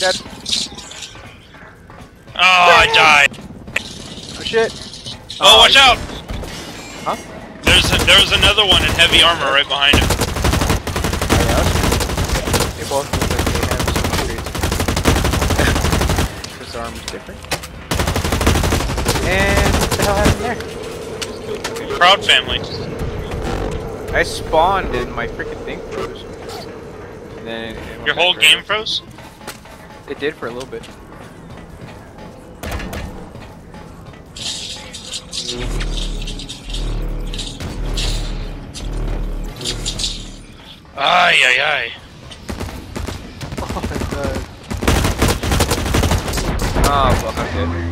Dead. Oh, I died. Oh shit. Oh, oh watch you- out! Huh? There's a, there's another one in heavy armor right behind him. Oh? They both look like they have some upgrades. His arm's different. And what the hell happened there? Proud family. I spawned and my freaking thing froze. And then it, it went Your whole game froze? It did for a little bit. Ay, ay, ay. Oh my god. Oh, fuck, I'm dead.